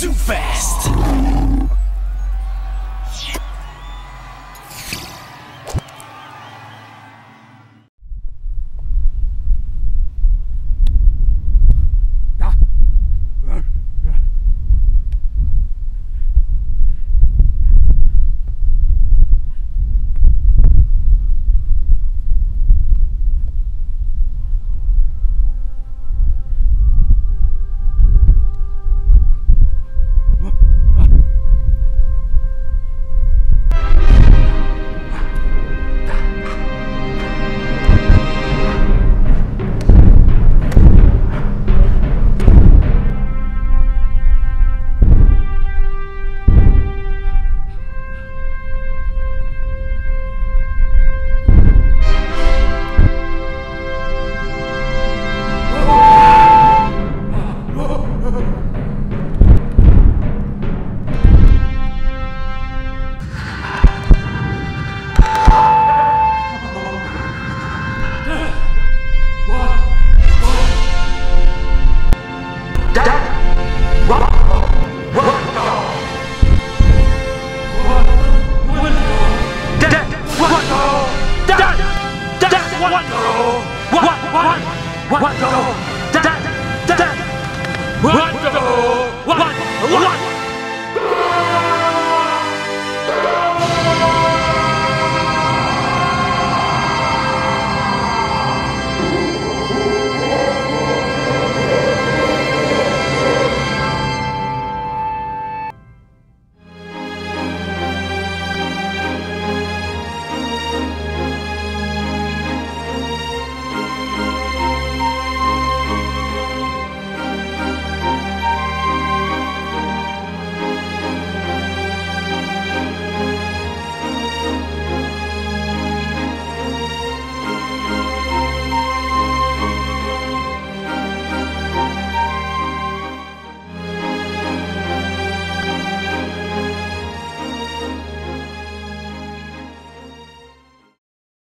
Zoo Fest. One. One.